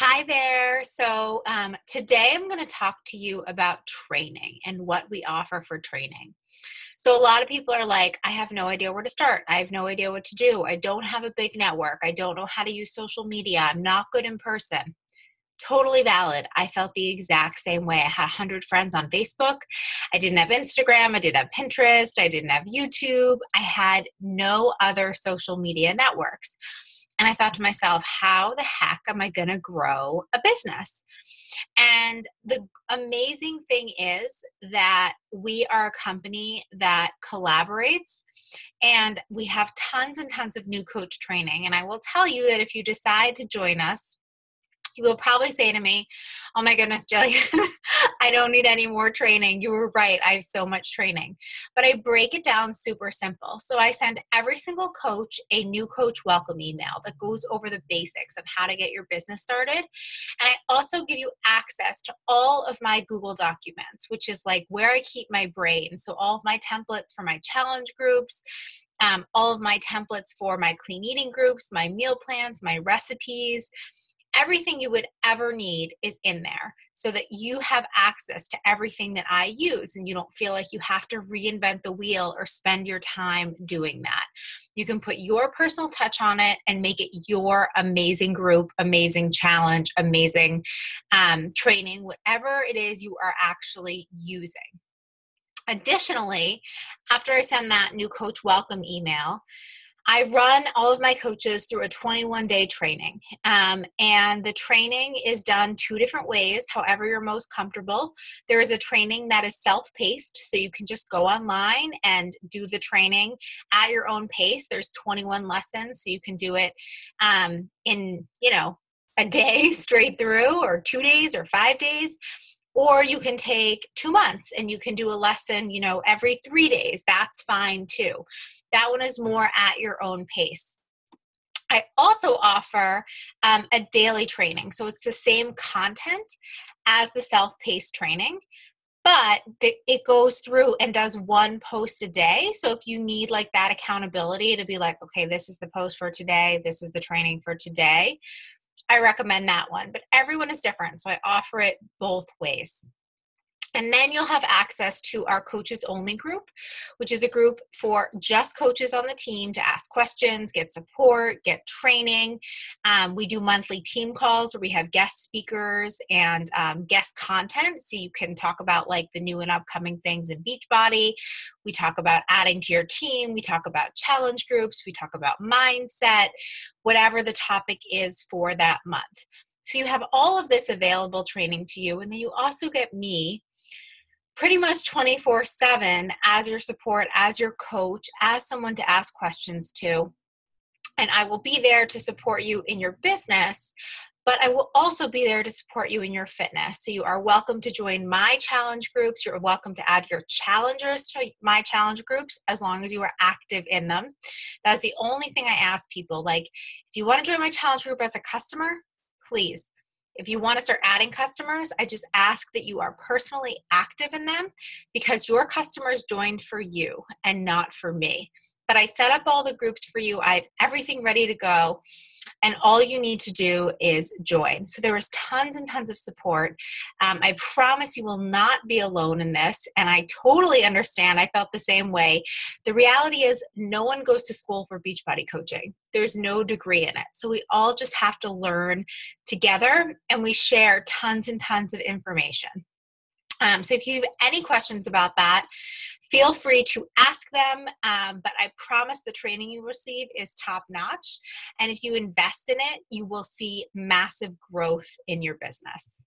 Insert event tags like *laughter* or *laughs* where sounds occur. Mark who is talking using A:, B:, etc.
A: Hi there. So, um, today I'm going to talk to you about training and what we offer for training. So, a lot of people are like, I have no idea where to start. I have no idea what to do. I don't have a big network. I don't know how to use social media. I'm not good in person. Totally valid. I felt the exact same way. I had 100 friends on Facebook. I didn't have Instagram. I didn't have Pinterest. I didn't have YouTube. I had no other social media networks. And I thought to myself, how the heck am I going to grow a business? And the amazing thing is that we are a company that collaborates and we have tons and tons of new coach training. And I will tell you that if you decide to join us, you will probably say to me, Oh my goodness, Jelly, *laughs* *laughs* I don't need any more training. You were right. I have so much training. But I break it down super simple. So I send every single coach a new coach welcome email that goes over the basics of how to get your business started. And I also give you access to all of my Google documents, which is like where I keep my brain. So all of my templates for my challenge groups, um, all of my templates for my clean eating groups, my meal plans, my recipes everything you would ever need is in there so that you have access to everything that I use and you don't feel like you have to reinvent the wheel or spend your time doing that. You can put your personal touch on it and make it your amazing group, amazing challenge, amazing um, training, whatever it is you are actually using. Additionally, after I send that new coach welcome email, I run all of my coaches through a 21 day training. Um, and the training is done two different ways, however, you're most comfortable. There is a training that is self paced, so you can just go online and do the training at your own pace. There's 21 lessons, so you can do it um, in, you know, a day *laughs* straight through, or two days, or five days or you can take two months and you can do a lesson you know every three days that's fine too that one is more at your own pace I also offer um, a daily training. So it's the same content as the self paced training, but it goes through and does one post a day. So if you need like that accountability to be like, okay, this is the post for today, this is the training for today, I recommend that one. But everyone is different, so I offer it both ways. And then you'll have access to our coaches only group, which is a group for just coaches on the team to ask questions, get support, get training. Um, we do monthly team calls where we have guest speakers and um, guest content. So you can talk about like the new and upcoming things in Beachbody. We talk about adding to your team. We talk about challenge groups. We talk about mindset, whatever the topic is for that month. So you have all of this available training to you. And then you also get me pretty much 24 7 as your support, as your coach, as someone to ask questions to. And I will be there to support you in your business, but I will also be there to support you in your fitness. So you are welcome to join my challenge groups. You're welcome to add your challengers to my challenge groups as long as you are active in them. That's the only thing I ask people. Like, if you want to join my challenge group as a customer, please if you want to start adding customers, I just ask that you are personally active in them because your customers joined for you and not for me but I set up all the groups for you. I have everything ready to go. And all you need to do is join. So there was tons and tons of support. Um, I promise you will not be alone in this. And I totally understand. I felt the same way. The reality is, no one goes to school for Beachbody coaching, there's no degree in it. So we all just have to learn together and we share tons and tons of information. Um, so if you have any questions about that, feel free to ask them. Um, but I promise the training you receive is top notch. And if you invest in it, you will see massive growth in your business.